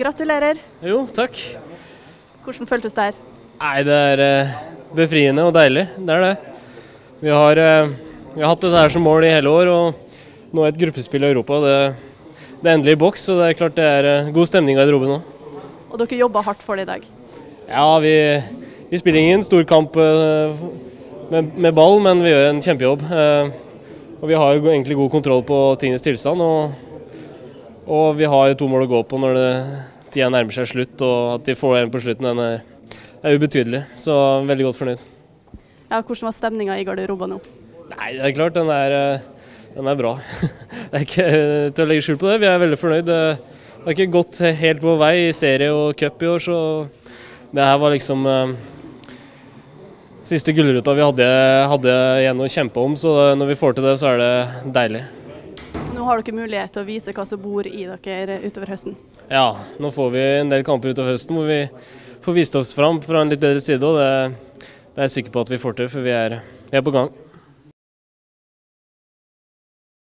Gratulerer. Jo, takk. Hvordan føltes det her? Nei, det er eh, befriende og deilig. Det er det. Vi har, eh, vi har hatt dette her som mål i hele år, og nå er et gruppespill i Europa. Det, det er endelig i boks, og det er klart det er eh, god stemning i garderoben nå. Og dere jobba hardt for det i dag. Ja, vi, vi spiller ingen stor kamp med, med ball, men vi gjør en kjempejobb. Og vi har egentlig god kontroll på tingenes tilstand. Og, og vi har to mål å gå på når det, tida nærmer seg slutt, og at de får en på slutten, den er, er ubetydelig. Så veldig godt fornøyd. Ja, Hvordan var stemninga i garderoba nå? Nei, det er klart, den er, eh, den er bra. Det er ikke eh, til å legge skjul på det. Vi er veldig fornøyd. Det har ikke gått helt vår vei i serie og cup i år, så det her var liksom eh, siste gullruta vi hadde, hadde igjen å kjempe om. Så når vi får til det, så er det deilig. Nå har dere mulighet til å vise hva som bor i dere utover høsten. Ja, nå får vi en del kamper utover høsten hvor vi får vist oss fram fra en litt bedre side, og det, det er jeg sikker på at vi får til, for vi er, vi er på gang.